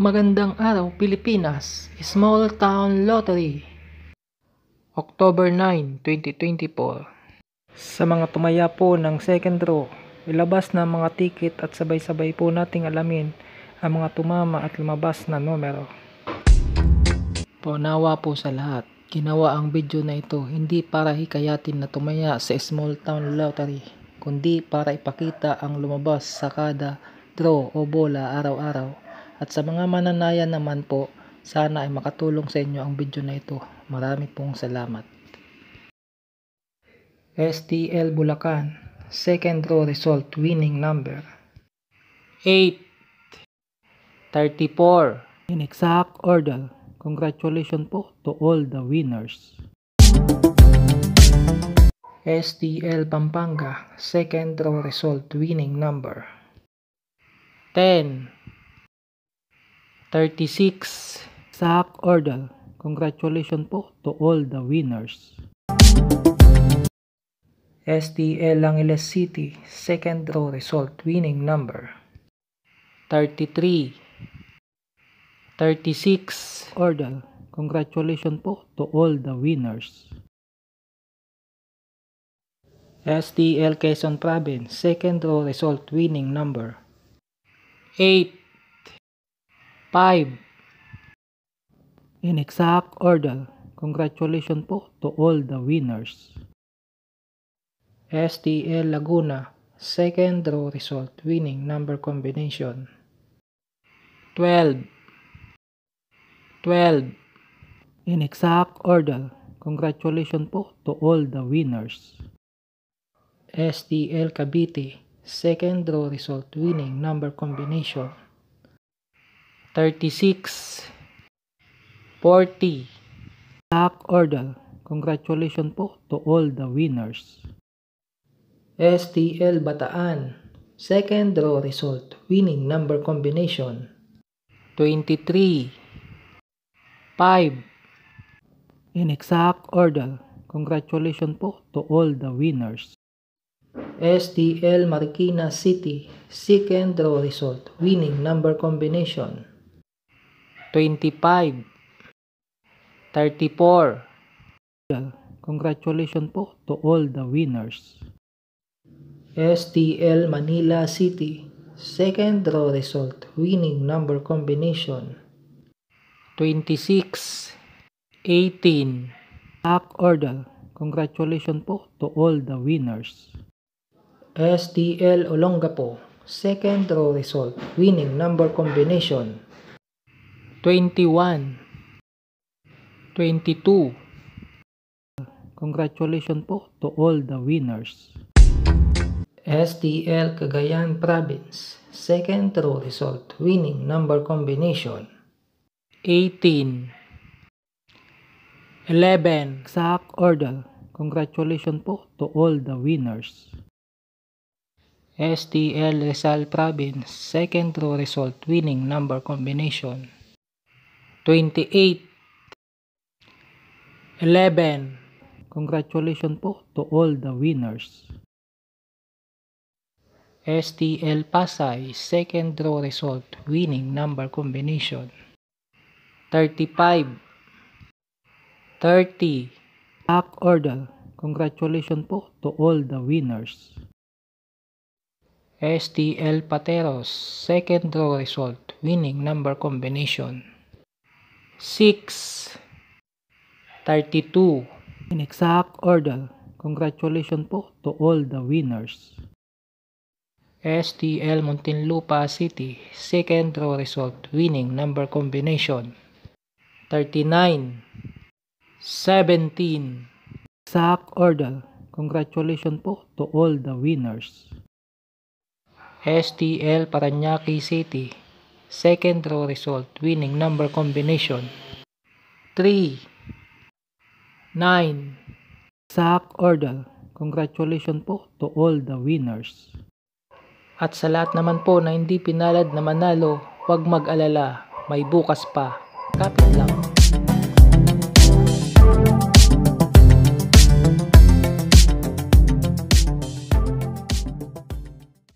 Magandang araw Pilipinas, Small Town Lottery. October 9, 2024. Sa mga tumaya po ng second draw, ilabas na mga ticket at sabay-sabay po nating alamin ang mga tumama at lumabas na numero. Paunawa po sa lahat, ginawa ang video na ito hindi para hikayatin na tumaya sa Small Town Lottery, kundi para ipakita ang lumabas sa kada draw o bola araw-araw. At sa mga mananayan naman po, sana ay makatulong sa inyo ang video na ito. Marami pong salamat. STL Bulacan, second draw result winning number 8 34 in exact order. Congratulations po to all the winners. STL Pampanga, second draw result winning number 10 36 exact order. Congratulations po to all the winners. STL Langeles City, second draw result winning number 33 36 order. Congratulations po to all the winners. STL Quezon Province, second draw result winning number 8 5. In exact order, congratulations po to all the winners. STL Laguna, second draw result, winning number combination. 12. 12. In exact order, congratulations po to all the winners. STL Cavite, second draw result, winning number combination. 36 40 Black order. Congratulations po to all the winners. STL Bataan. Second draw result. Winning number combination. 23 5 In exact order. Congratulations po to all the winners. STL Marikina City. Second draw result. Winning number combination. 25 34 Congratulations po to all the winners. STL Manila City Second draw result Winning number combination. 26 18 Back order. Congratulations po to all the winners. STL Olongapo Second draw result Winning number combination 21 22 Congratulations po to all the winners. STL Cagayan Province Second draw result Winning number combination. 18 11 Exact order. Congratulations po to all the winners. STL Rizal Province Second draw result Winning number combination 28 11 Congratulations po to all the winners. STL Pasay second draw result winning number combination 35 30 Back order. Congratulations po to all the winners. STL Pateros second draw result winning number combination 6 32 In exact order, congratulations po to all the winners. STL Muntinlupa City, second draw result, winning number combination. 39 17 Exact order, congratulations po to all the winners. STL Paranaque City, Second draw result, winning number combination 3, 9. Exact order. Congratulations po to all the winners. At sa lahat naman po na hindi pinalad na manalo, huwag mag-alala, may bukas pa. Kapit lang.